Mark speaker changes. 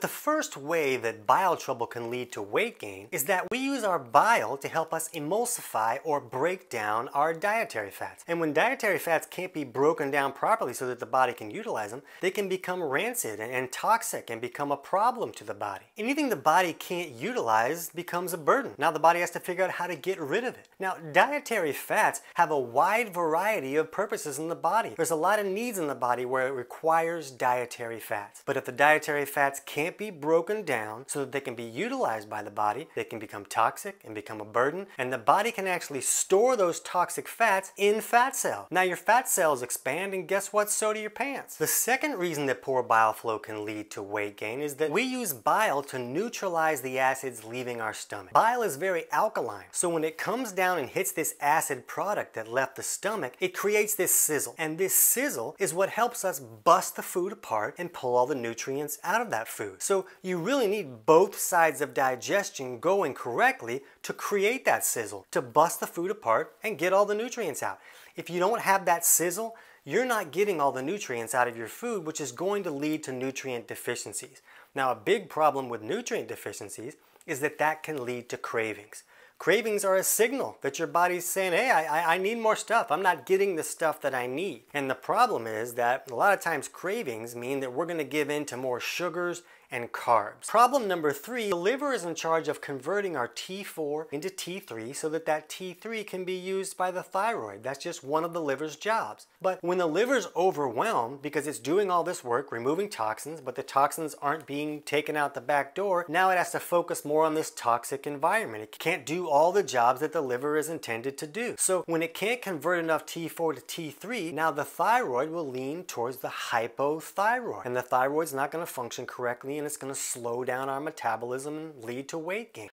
Speaker 1: The first way that bile trouble can lead to weight gain is that we use our bile to help us emulsify or break down our dietary fats. And when dietary fats can't be broken down properly so that the body can utilize them, they can become rancid and toxic and become a problem to the body. Anything the body can't utilize becomes a burden. Now the body has to figure out how to get rid of it. Now dietary fats have a wide variety of purposes in the body. There's a lot of needs in the body where it requires dietary fats. But if the dietary fats can't can't be broken down so that they can be utilized by the body. They can become toxic and become a burden, and the body can actually store those toxic fats in fat cells. Now your fat cells expand, and guess what? So do your pants. The second reason that poor bile flow can lead to weight gain is that we use bile to neutralize the acids leaving our stomach. Bile is very alkaline, so when it comes down and hits this acid product that left the stomach, it creates this sizzle. And this sizzle is what helps us bust the food apart and pull all the nutrients out of that food. So you really need both sides of digestion going correctly to create that sizzle, to bust the food apart and get all the nutrients out. If you don't have that sizzle, you're not getting all the nutrients out of your food, which is going to lead to nutrient deficiencies. Now, a big problem with nutrient deficiencies is that that can lead to cravings. Cravings are a signal that your body's saying, hey, I, I need more stuff. I'm not getting the stuff that I need. And the problem is that a lot of times cravings mean that we're going to give in to more sugars and carbs. Problem number three, the liver is in charge of converting our T4 into T3 so that that T3 can be used by the thyroid. That's just one of the liver's jobs. But when the liver's overwhelmed because it's doing all this work, removing toxins, but the toxins aren't being taken out the back door, now it has to focus more on this toxic environment. It can't do all the jobs that the liver is intended to do. So when it can't convert enough T4 to T3, now the thyroid will lean towards the hypothyroid. And the thyroid's not going to function correctly and it's going to slow down our metabolism and lead to weight gain.